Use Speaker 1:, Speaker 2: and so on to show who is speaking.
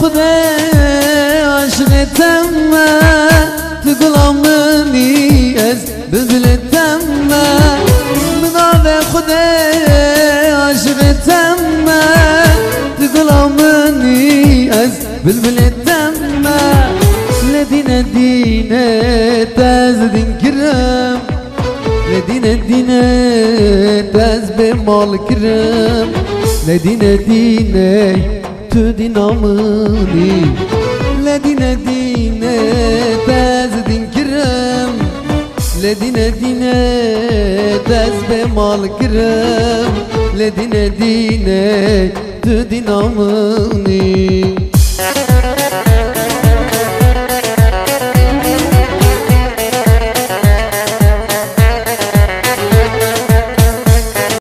Speaker 1: خدا عشقتم من تو غلامنی از بزلتم من مناب خدا عشقتم من تو غلامنی از بلبلتم من لدینه دینه تزدین کرم لدینه دینه تز به مال کرم لدینه دینه tu din amini Ledine dine dine, bez din kirim Ledine dine dine, bez be mal kirim Ledine dine dine, tu din amini